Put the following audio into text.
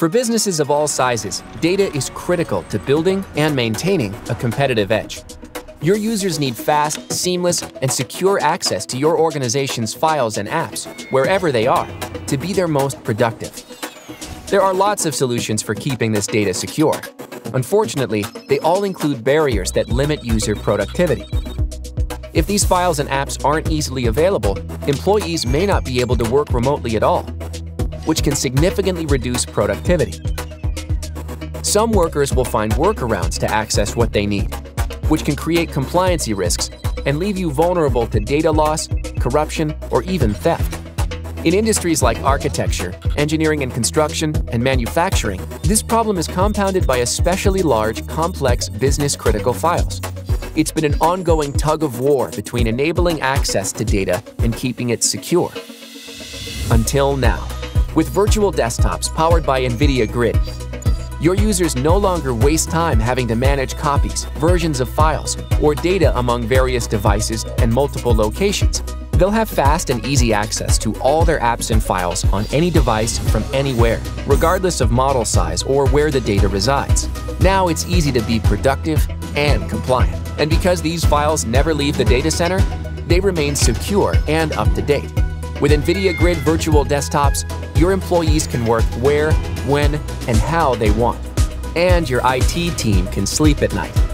For businesses of all sizes, data is critical to building and maintaining a competitive edge. Your users need fast, seamless, and secure access to your organization's files and apps, wherever they are, to be their most productive. There are lots of solutions for keeping this data secure. Unfortunately, they all include barriers that limit user productivity. If these files and apps aren't easily available, employees may not be able to work remotely at all, which can significantly reduce productivity. Some workers will find workarounds to access what they need, which can create compliancy risks and leave you vulnerable to data loss, corruption, or even theft. In industries like architecture, engineering and construction, and manufacturing, this problem is compounded by especially large, complex business-critical files. It's been an ongoing tug of war between enabling access to data and keeping it secure. Until now. With virtual desktops powered by NVIDIA Grid, your users no longer waste time having to manage copies, versions of files, or data among various devices and multiple locations. They'll have fast and easy access to all their apps and files on any device from anywhere, regardless of model size or where the data resides. Now it's easy to be productive and compliant. And because these files never leave the data center, they remain secure and up to date. With NVIDIA Grid virtual desktops, your employees can work where, when, and how they want. And your IT team can sleep at night